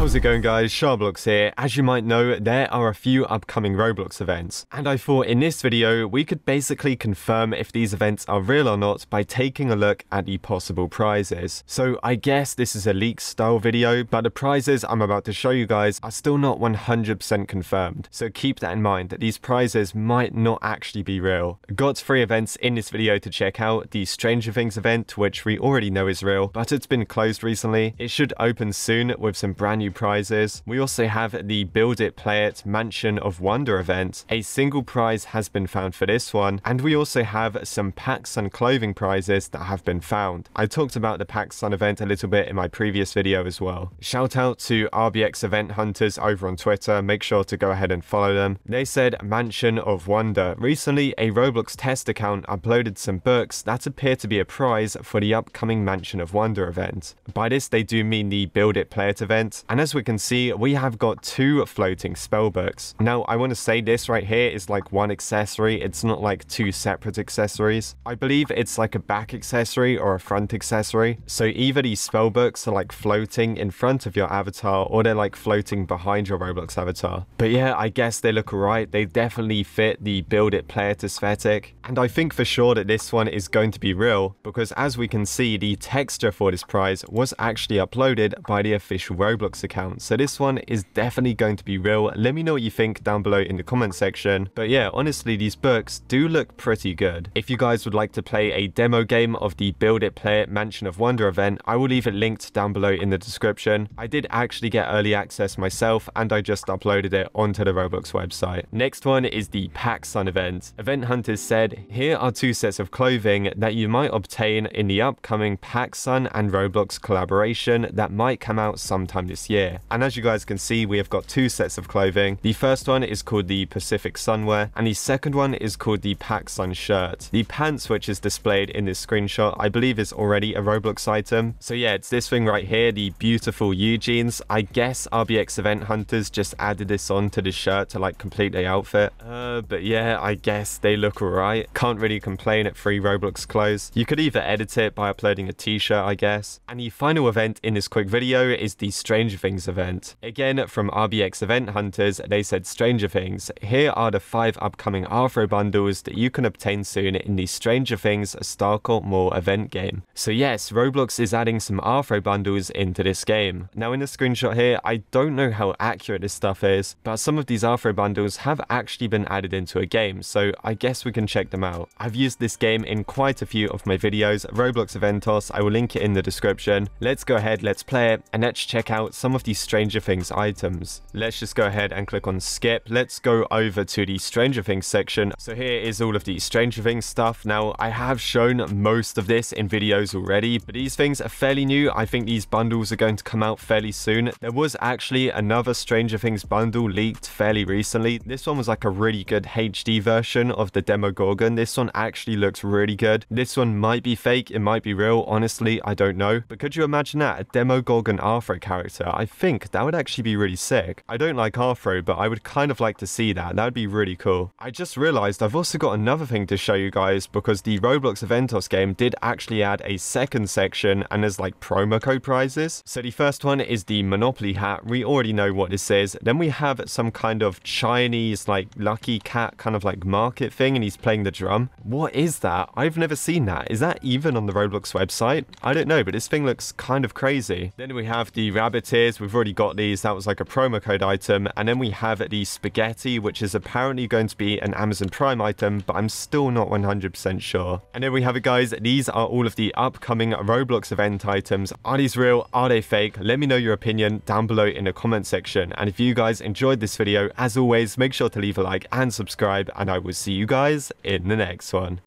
How's it going guys, SharkBlox here. As you might know, there are a few upcoming Roblox events, and I thought in this video we could basically confirm if these events are real or not by taking a look at the possible prizes. So I guess this is a leak style video, but the prizes I'm about to show you guys are still not 100% confirmed, so keep that in mind that these prizes might not actually be real. Got three events in this video to check out, the Stranger Things event, which we already know is real, but it's been closed recently. It should open soon with some brand new prizes. We also have the Build It Play It Mansion of Wonder event. A single prize has been found for this one, and we also have some PacSun clothing prizes that have been found. I talked about the PacSun event a little bit in my previous video as well. Shout out to RBX Event Hunters over on Twitter, make sure to go ahead and follow them. They said Mansion of Wonder. Recently, a Roblox test account uploaded some books that appear to be a prize for the upcoming Mansion of Wonder event. By this, they do mean the Build It Play It event, and as we can see, we have got two floating spellbooks. Now, I want to say this right here is like one accessory. It's not like two separate accessories. I believe it's like a back accessory or a front accessory. So either these spellbooks are like floating in front of your avatar or they're like floating behind your Roblox avatar. But yeah, I guess they look alright. They definitely fit the build it play it aesthetic. And I think for sure that this one is going to be real because as we can see, the texture for this prize was actually uploaded by the official Roblox account. So this one is definitely going to be real. Let me know what you think down below in the comment section. But yeah, honestly, these books do look pretty good. If you guys would like to play a demo game of the Build It Play It Mansion of Wonder event, I will leave it linked down below in the description. I did actually get early access myself and I just uploaded it onto the Roblox website. Next one is the PacSun event. Event Hunters said, here are two sets of clothing that you might obtain in the upcoming PacSun and Roblox collaboration that might come out sometime this year. And as you guys can see, we have got two sets of clothing. The first one is called the Pacific Sunwear, and the second one is called the PacSun shirt. The pants, which is displayed in this screenshot, I believe is already a Roblox item. So yeah, it's this thing right here, the beautiful U jeans. I guess RBX Event Hunters just added this on to the shirt to like complete the outfit. Uh, but yeah, I guess they look alright. Can't really complain at free Roblox clothes. You could either edit it by uploading a t-shirt, I guess. And the final event in this quick video is the Stranger Things event. Again, from RBX Event Hunters, they said Stranger Things. Here are the five upcoming Rthro bundles that you can obtain soon in the Stranger Things Starcourt Mall event game. So yes, Roblox is adding some Rthro bundles into this game. Now in the screenshot here, I don't know how accurate this stuff is, but some of these Rthro bundles have actually been added into a game, so I guess we can check them out. I've used this game in quite a few of my videos, Roblox Eventos, I will link it in the description. Let's go ahead, let's play it, and let's check out some of these Stranger Things items. Let's just go ahead and click on skip. Let's go over to the Stranger Things section. So here is all of the Stranger Things stuff. Now, I have shown most of this in videos already, but these things are fairly new. I think these bundles are going to come out fairly soon. There was actually another Stranger Things bundle leaked fairly recently. This one was like a really good HD version of the Demogorgon. This one actually looks really good. This one might be fake, it might be real. Honestly, I don't know. But could you imagine that? A Demogorgon Rthro character? I think that would actually be really sick. I don't like Rthro, but I would kind of like to see that. That would be really cool. I just realized I've also got another thing to show you guys because the Roblox Eventos game did actually add a second section and there's like promo code prizes. So the first one is the Monopoly hat. We already know what this is. Then we have some kind of Chinese like lucky cat kind of like market thing and he's playing the drum. What is that? I've never seen that. Is that even on the Roblox website? I don't know, but this thing looks kind of crazy. Then we have the rabbit ears. We've already got these. That was like a promo code item. And then we have the spaghetti, which is apparently going to be an Amazon Prime item, but I'm still not 100% sure. And then we have it, guys. These are all of the upcoming Roblox event items. Are these real? Are they fake? Let me know your opinion down below in the comment section. And if you guys enjoyed this video, as always, make sure to leave a like and subscribe, and I will see you guys in the next one.